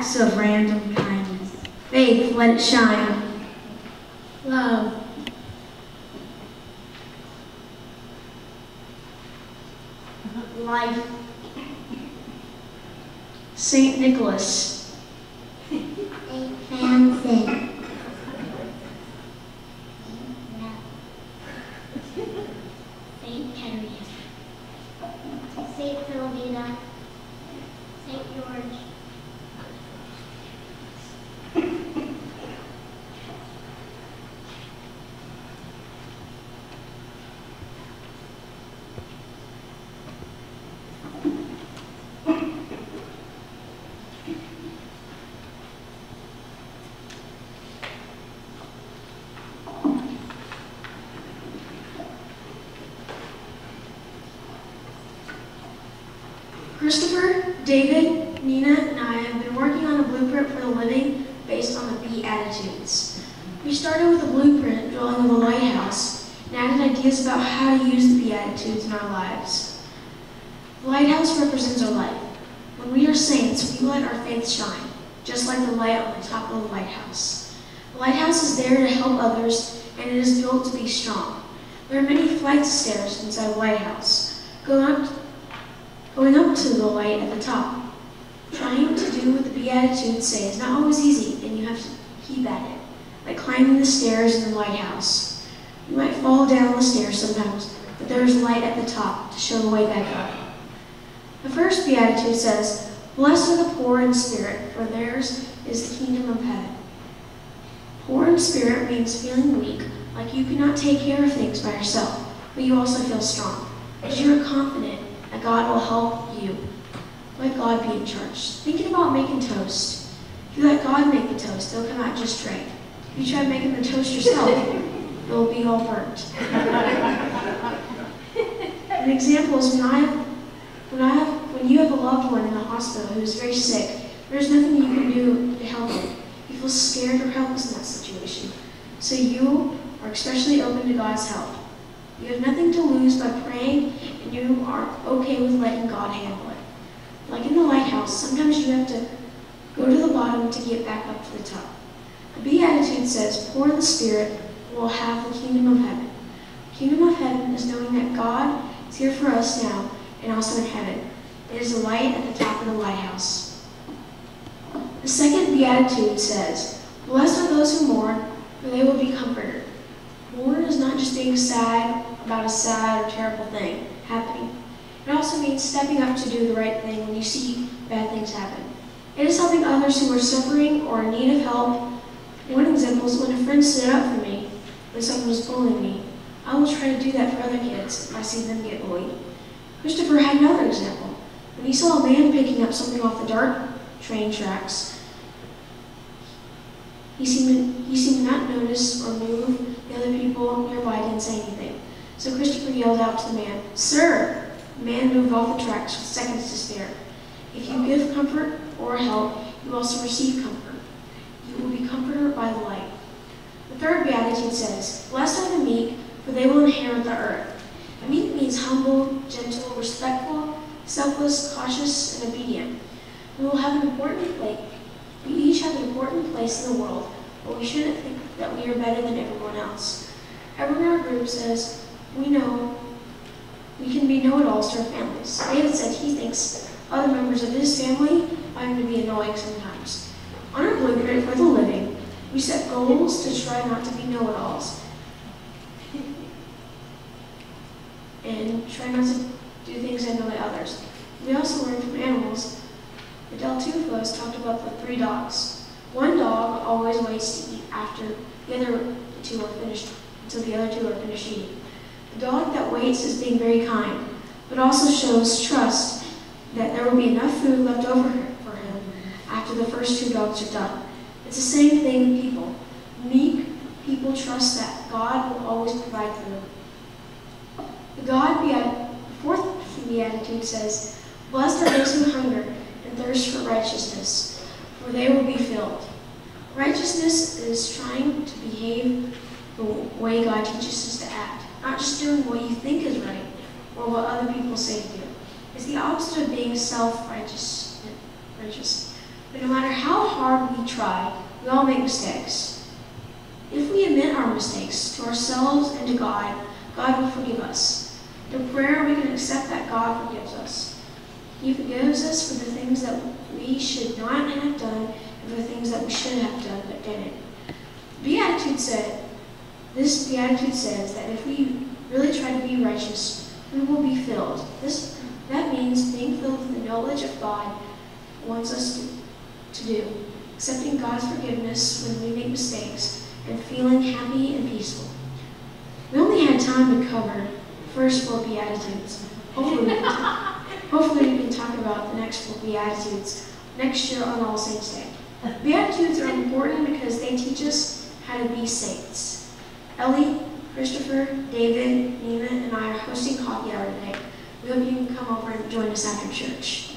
acts of random kindness. Faith, let it shine. Love. Life. Saint Nicholas. Saint Francis. Saint Terry. Saint Philomena. Christopher, David, Nina, and I have been working on a blueprint for the living based on the Beatitudes. We started with a blueprint drawing of a lighthouse and added ideas about how to use the Beatitudes in our lives. The lighthouse represents our life. When we are saints, we let our faith shine, just like the light on the top of the lighthouse. The lighthouse is there to help others, and it is built to be strong. There are many flights of stairs inside the lighthouse. Go up Going up to the light at the top. Trying to do what the Beatitudes say is not always easy, and you have to keep at it, like climbing the stairs in the lighthouse. You might fall down the stairs sometimes, but there is light at the top to show the way back up. The first Beatitude says, Blessed are the poor in spirit, for theirs is the kingdom of heaven. Poor in spirit means feeling weak, like you cannot take care of things by yourself, but you also feel strong, because you are confident that God will help you. Let God be in charge. Thinking about making toast. You let God make the toast, it'll come out just right. If you try making the toast yourself, it'll be all burnt. An example is when I when I have, when you have a loved one in the hospital who is very sick, there's nothing you can do to help them. You feel scared or helpless in that situation. So you are especially open to God's help. You have nothing to lose by praying, and you are okay with letting God handle it. Like in the lighthouse, sometimes you have to go to the bottom to get back up to the top. The Beatitude says, Poor in the Spirit will have the kingdom of heaven. The kingdom of heaven is knowing that God is here for us now and also in heaven. It is the light at the top of the lighthouse. The second Beatitude says, Blessed are those who mourn, for they will be comforted. Mourn is not just being sad about a sad or terrible thing happening. It also means stepping up to do the right thing when you see bad things happen. It is helping others who are suffering or in need of help. One example is when a friend stood up for me when someone was bullying me. I will try to do that for other kids if I see them get bullied. Christopher had another example. When he saw a man picking up something off the DART train tracks, he seemed, he seemed not notice or move. The other people nearby didn't say anything. So Christopher yelled out to the man, Sir! The man moved off the tracks with seconds to spare. If you give comfort or help, you also receive comfort. You will be comforted by the light. The third Beatitude says, Blessed are the meek, for they will inherit the earth. Meek means humble, gentle, respectful, selfless, cautious, and obedient. We will have an important place. We each have an important place in the world, but we shouldn't think that we are better than everyone else. Everyone in our group says, we know we can be know-it-alls to our families. David said he thinks other members of his family find him to be annoying sometimes. On our blueprint for the living, we set goals to try not to be know-it-alls. and try not to do things annoy others. We also learn from animals. The Del Tufos talked about the three dogs. One dog always waits to eat after the other two are finished, until the other two are finished eating. The dog that waits is being very kind, but also shows trust that there will be enough food left over for him after the first two dogs are done. It's the same thing with people. Meek people trust that God will always provide for them. The God fourth beatitude says, Blessed are those who hunger and thirst for righteousness, for they will be filled. Righteousness is trying to behave the way God teaches us to act, not just doing what you think is right or what other people say to do. It's the opposite of being self-righteous. Righteous. But no matter how hard we try, we all make mistakes. If we admit our mistakes to ourselves and to God, God will forgive us. In prayer, we can accept that God forgives us. He forgives us for the things that we should not have done and for the things that we should have done but didn't. Beatitude said, this beatitude says that if we really try to be righteous, we will be filled. This that means being filled with the knowledge of God wants us to, to do, accepting God's forgiveness when we make mistakes, and feeling happy and peaceful. We only had time to cover the first four beatitudes. Hopefully, we talk, hopefully we can talk about the next four beatitudes next year on All Saints Day. Beatitudes are important because they teach us how to be saints. Ellie, Christopher, David, Neiman, and I are hosting coffee hour today. We hope you can come over and join us after church.